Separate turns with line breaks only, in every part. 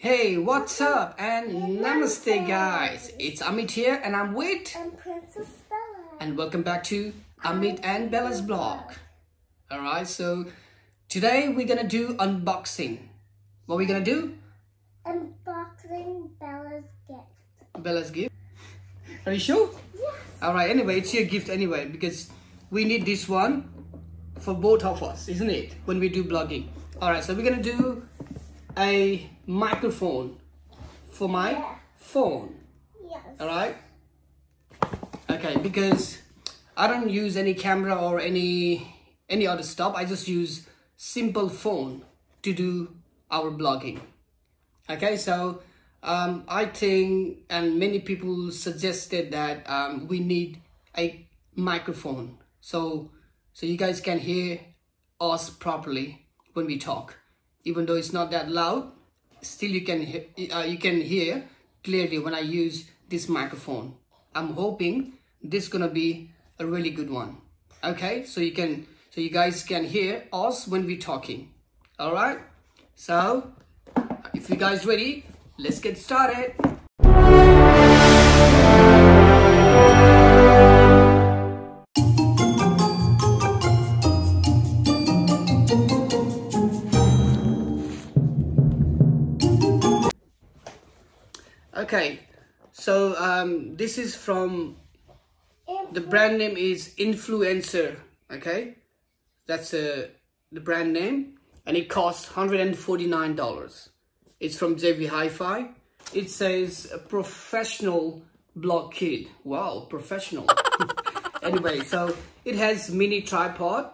Hey, what's up? And namaste, guys. It's Amit here, and I'm with.
And Princess Bella.
And welcome back to Amit and Bella's vlog. Alright, so today we're gonna do unboxing. What are we gonna do?
Unboxing Bella's gift.
Bella's gift. Are you sure?
Yes.
Alright, anyway, it's your gift anyway, because we need this one for both of us, isn't it? When we do vlogging. Alright, so we're gonna do a microphone for my
Yeah.
phone.
Yes.
All right. Okay, because I don't use any camera or any any other stuff. I just use simple phone to do our vlogging. Okay, so um, I think, and many people suggested that um, we need a microphone, so so you guys can hear us properly when we talk, even though it's not that loud. Still, you can uh, you can hear clearly when I use this microphone. I'm hoping this gonna be a really good one. Okay, so you can so you guys can hear us when we're talking. All right. So if you guys ready, let's get started. Okay, so um, this is from the brand name is Influencer. Okay, that's uh, the brand name, and it costs hundred and forty nine dollars. It's from JB Hi-Fi. It says a professional vlog kit. Wow, professional. anyway, so it has mini tripod,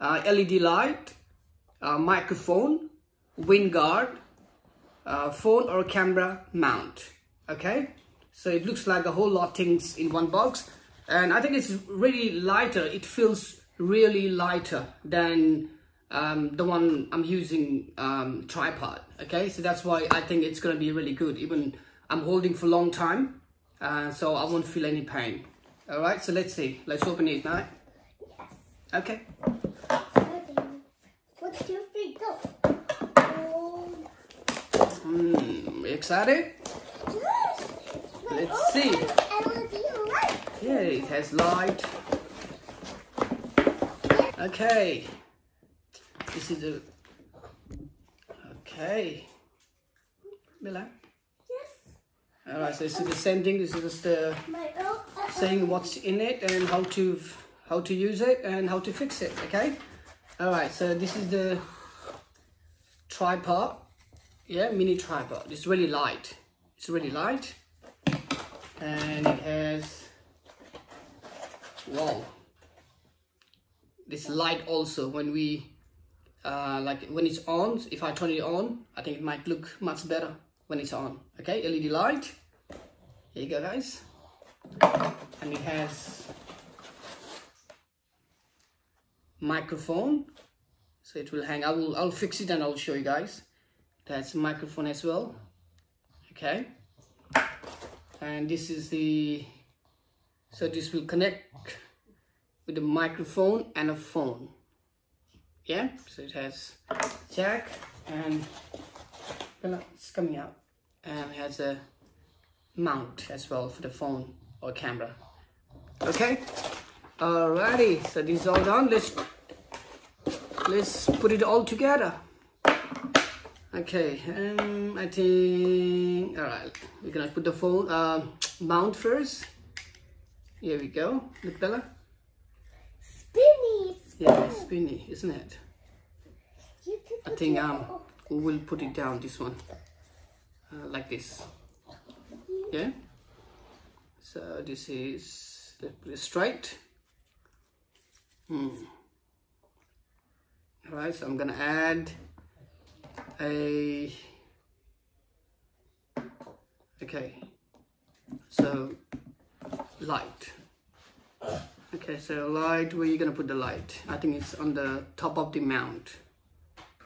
uh, LED light, uh, microphone, wind guard, uh, phone or camera mount. Okay, so it looks like a whole lot of things in one box, and I think it's really lighter. It feels really lighter than um, the one I'm using um, tripod. Okay, so that's why I think it's gonna be really good. Even I'm holding for a long time, uh, so I won't feel any pain. All right, so let's see. Let's open it now. Okay.
Ready. One, two, three, go. Oh,
Hmm, excited? Let's see. Yeah, it has light. Okay. This is a. Okay. Mila.
Yes.
Alright, so this is the same thing. This is just uh,
uh,
saying what's in it and how to how to use it and how to fix it. Okay. Alright, so this is the tripod. Yeah, mini tripod. It's really light. It's really light, and it has wow. This light also when we uh, like when it's on. If I turn it on, I think it might look much better when it's on. Okay, LED light. Here you go, guys and it has microphone so it will hang I will I'll fix it and I'll show you guys that's microphone as well okay and this is the so this will connect with the microphone and a phone yeah so it has jack and it's coming out and it has a mount as well for the phone or camera. Okay, alrighty. So this is all done. Let's let's put it all together. Okay, um, I think all right. We're gonna put the phone uh, mount first. Here we go. Look, Bella.
spinny.
Yeah, spinny, isn't it? I think um we will put it down this one uh, like this. Yeah. So this is let's put it straight. Hmm. All right. So I'm gonna add a. Okay. So light. Okay, so light, where are you gonna put the light? I think it's on the top of the mount.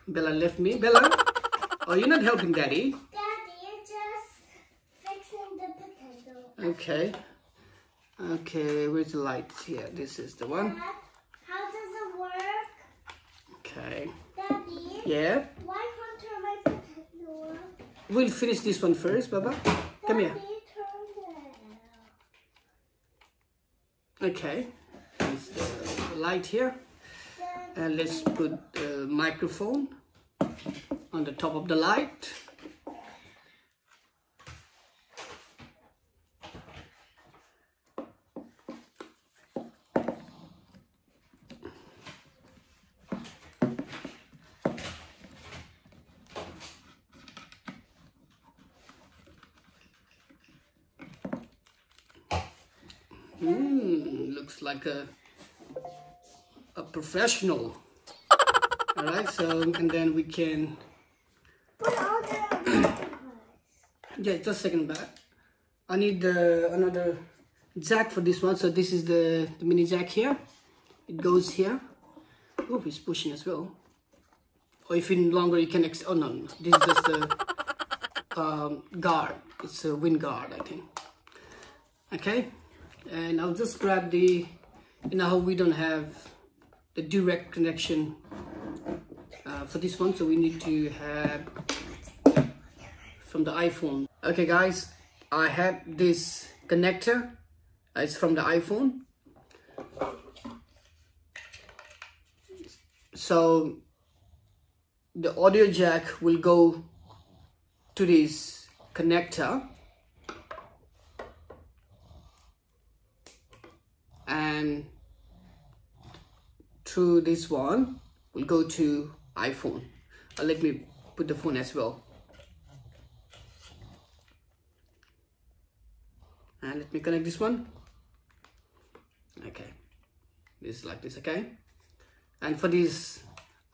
Bella left me. Bella? oh, you're not helping daddy.
Daddy, you're just fixing the potato.
Okay. Okay, where's the light? Here, this is the one.
Dad, how does it work?
Okay.
Daddy,
Yeah.
why can't I my potato work?
We'll finish this one first, Baba. Come here. Okay. Light here. And let's put the microphone on the top of the light. Hmm, looks like a a professional. All right, so and then we can
Put all the
yeah, just a second back. I need uh, another jack for this one. So this is the, the mini jack here. It goes here. Oh, it's pushing as well. Or if in longer you can ex oh no, no, this is just the um, guard. It's a wind guard, I think. Okay, and I'll just grab the. You know how we don't have the direct connection uh, for this one, so we need to have from the iPhone. Okay guys, I have this connector. Uh, It's from the iPhone. So the audio jack will go to this connector through this one we'll go to iPhone. Uh, let me put the phone as well. and let me connect this one. Okay. This is like this okay? And for this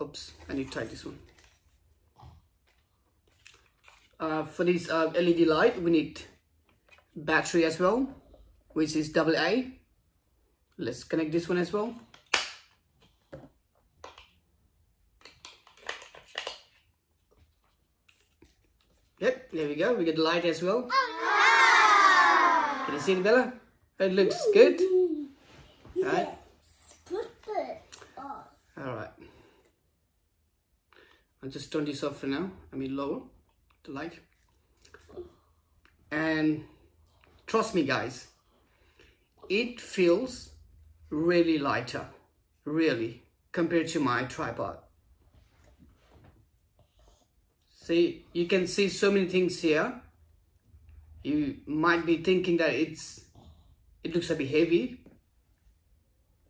oops I need to this one. Uh, for this uh, LED light we need battery as well which is double A let's connect this one as well yep there we go we get the light as well can you see it, Bella? It looks good. Right?
it on.
All right. I'll just turn this off for now. I mean, lower the light. And trust me, guys, it feels really lighter, really, compared to my tripod. See, you can see so many things here. You might be thinking that it's, it looks a bit heavy,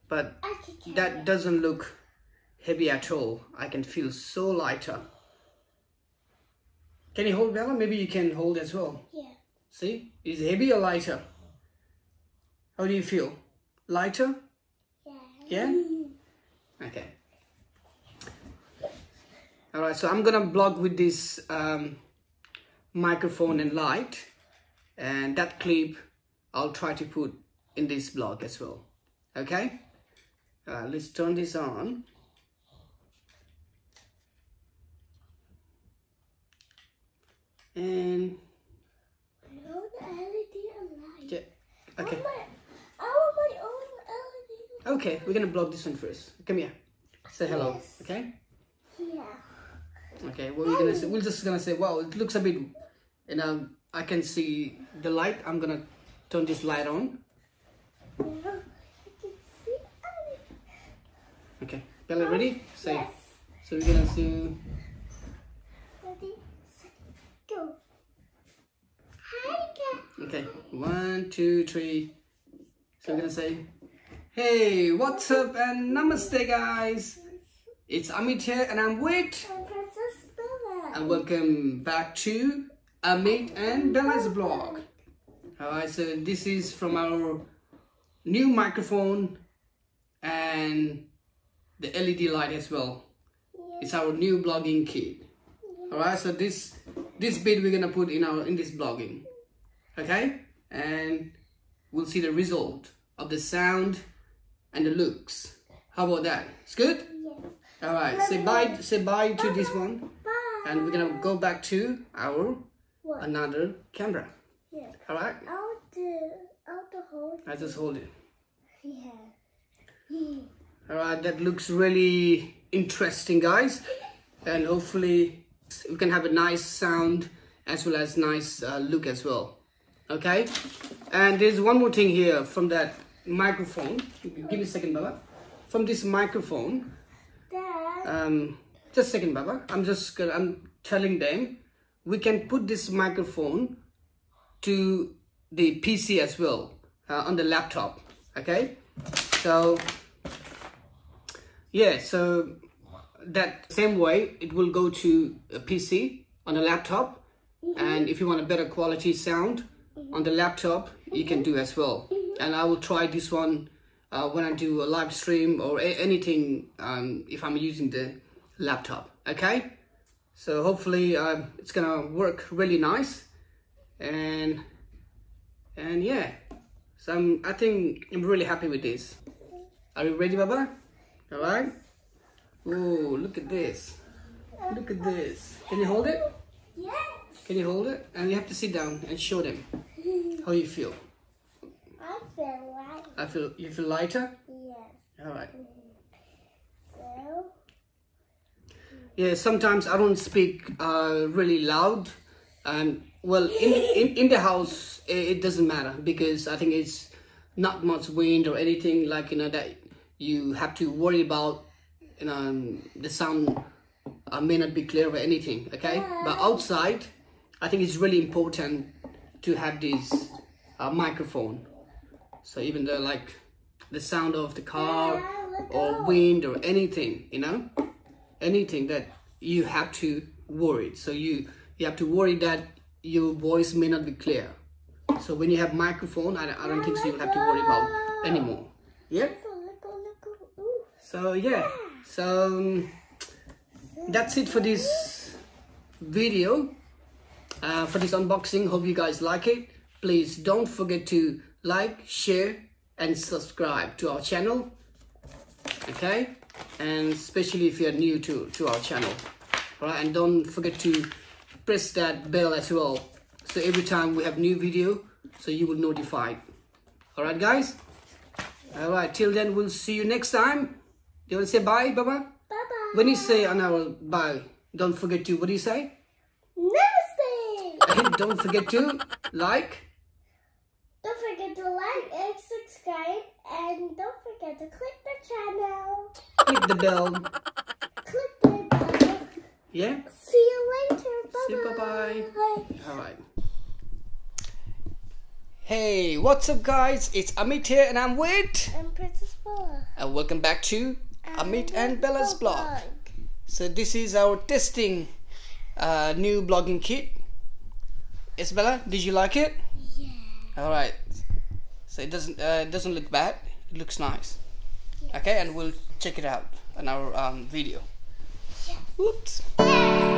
but
I can carry
that doesn't look heavy at all. I can feel so lighter. Can you hold Bella? Maybe you can hold as well.
Yeah.
See? Is it heavy or lighter? How do you feel? Lighter?
Yeah.
Yeah? Okay. Alright, so I'm gonna blog with this um, microphone and light and that clip I'll try to put in this blog as well. Okay? Uh, let's turn this on. And
No, the LED light.
yeah, okay.
I want my, I want my own LED.
Okay, we're gonna block this one first. Come here. Say hello.
Yes.
Okay?
Yeah.
Okay, what we're gonna say we're just gonna say wow it looks a bit you know I can see the light. I'm gonna turn this light on.
Yeah. I can see.
Okay. Bella ready? Say
Yes.
so we're gonna do
Ready, set, go. Hi,
okay. One, two, three. So we're gonna say Hey, what's up and namaste guys. It's Amit here and I'm with and welcome back to Amit and Bella's vlog. Alright, so this is from our new microphone and the LED light as well. It's our new vlogging kit. Alright, so this this bit we're gonna put in our in this blogging. Okay? And we'll see the result of the sound and the looks. How about that? It's good?
Yes.
Alright, say bye say bye to this one.
Bye.
And we're gonna go back to our
What?
another camera.
Yeah.
Alright?
I'll do. I'll do hold.
I just hold it.
Yeah.
Alright, that looks really interesting guys. And hopefully we can have a nice sound as well as nice uh, look as well okay and there's one more thing here from that microphone. Give me a second baba. From this microphone um just a second baba. I'm just gonna i'm telling them we can put this microphone to the pc as well uh, on the laptop okay? So yeah so that same way it will go to a pc on a laptop. And if you want a better quality sound on the laptop you can do as well and i will try this one uh, when i do a live stream or anything um, if i'm using the laptop okay? So hopefully um, it's gonna work really nice. And and yeah. So I'm, i think i'm really happy with this. Are you ready baba? All right oh look at this. Look at this. Can you hold it?
Yes.
can you hold it? And you have to sit down and show them how you feel.
I feel.
I feel you feel lighter.
Yes.
All right.
So,
Yeah. Sometimes I don't speak uh, really loud, and well, in in, in the house it, doesn't matter because I think it's not much wind or anything like you know that you have to worry about. You know um, the sound uh, may not be clear or anything. Okay, but outside, I think it's really important to have this uh, microphone. So even though like the sound of the car or wind or anything, you know, anything that you have to worry. So you you have to worry that your voice may not be clear. So when you have microphone, I, I don't think so you'll have to worry about anymore. Yeah. So yeah. So um, that's it for this video. Uh, for this unboxing, hope you guys like it. Please don't forget to like, share, and subscribe to our channel. Okay, and especially if you're new to to our channel. All right, and don't forget to press that bell as well. So every time we have new video, so you will notified. All right, guys. All right. Till then, we'll see you next time. Do you want to say bye, Baba?
Bye-bye.
When you say on our bye, don't forget to, what do you say?
Namaste.
don't forget to like,
to like and subscribe. And don't forget to click the channel.
click the bell.
Click the bell.
Yeah?
See you later. Bye-bye.
Bye-bye. Alright. Hey, what's up guys? It's Amit here and I'm with...
I'm Princess Bella.
And welcome back to Amit and Bella's vlog. So this is our testing uh, new vlogging kit. Yes, Bella, did you like it?
Yeah.
Alright. So it doesn't uh, it doesn't look bad. It looks nice. Okay, and we'll check it out in our um, video. Whoops.
Yeah.